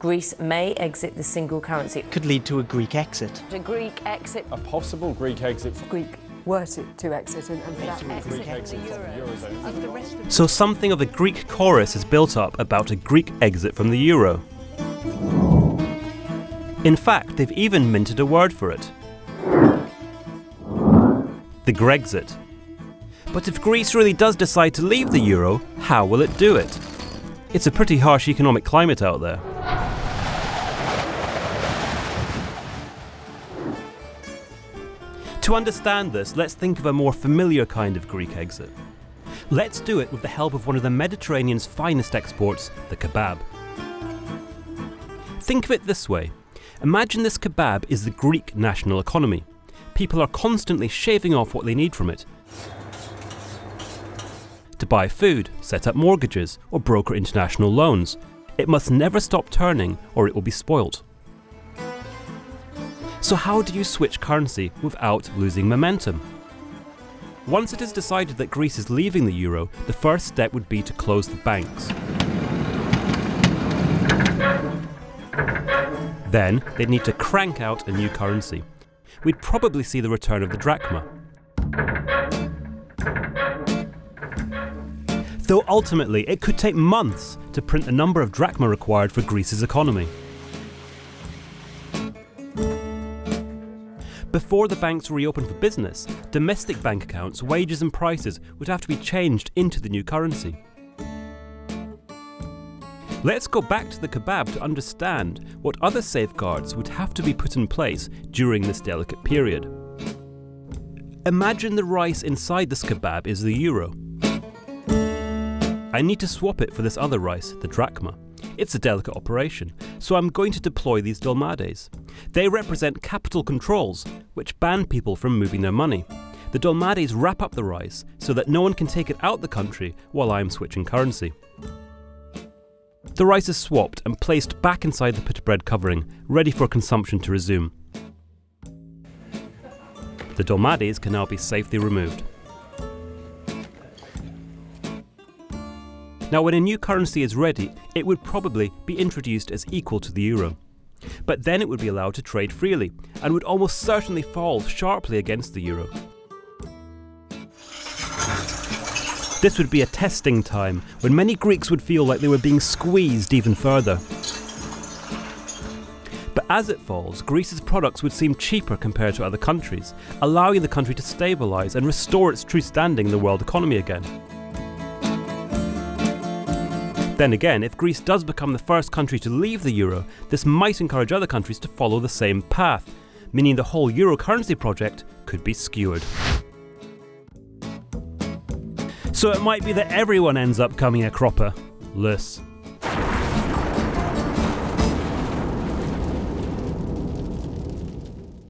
Greece may exit the single currency. Could lead to a Greek exit. A Greek exit. A possible Greek exit. Greek were to, to exit and, and that a Greek exit from the Eurozone. So something of a Greek chorus is built up about a Greek exit from the euro. In fact, they've even minted a word for it. The Grexit. But if Greece really does decide to leave the euro, how will it do it? It's a pretty harsh economic climate out there. To understand this, let's think of a more familiar kind of Greek exit. Let's do it with the help of one of the Mediterranean's finest exports, the kebab. Think of it this way Imagine this kebab is the Greek national economy. People are constantly shaving off what they need from it to buy food, set up mortgages, or broker international loans. It must never stop turning or it will be spoilt. So, how do you switch currency without losing momentum? Once it is decided that Greece is leaving the euro, the first step would be to close the banks. Then, they'd need to crank out a new currency. We'd probably see the return of the drachma. Though ultimately, it could take months to print the number of drachma required for Greece's economy. Before the banks reopened for business, domestic bank accounts, wages, and prices would have to be changed into the new currency. Let's go back to the kebab to understand what other safeguards would have to be put in place during this delicate period. Imagine the rice inside this kebab is the euro. I need to swap it for this other rice, the drachma. It's a delicate operation, so I'm going to deploy these dolmades. They represent capital controls, which ban people from moving their money. The dolmades wrap up the rice so that no one can take it out the country while I am switching currency. The rice is swapped and placed back inside the pita bread covering, ready for consumption to resume. The dolmades can now be safely removed. Now, when a new currency is ready, it would probably be introduced as equal to the euro. But then it would be allowed to trade freely, and would almost certainly fall sharply against the euro. This would be a testing time when many Greeks would feel like they were being squeezed even further. But as it falls, Greece's products would seem cheaper compared to other countries, allowing the country to stabilise and restore its true standing in the world economy again. Then again, if Greece does become the first country to leave the euro, this might encourage other countries to follow the same path, meaning the whole euro currency project could be skewered. So it might be that everyone ends up coming a cropper. Less.